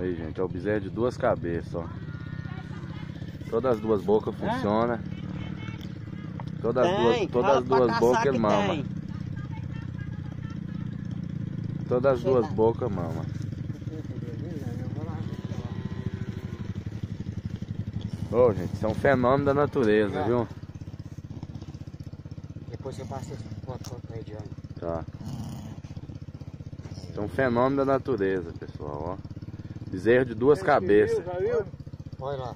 Aí, gente, é o bezerro de duas cabeças, ó. Todas as duas bocas É? funcionam. Todas as duas, todas as duas bocas ele mama. tem. Todas as duas bocas mama. Ô, gente, isso é um fenômeno da natureza, É. viu? Depois você passa essa foto Ediane. Tá. Isso é um fenômeno da natureza, pessoal, ó. Bezerro de duas cabeças. Olha lá.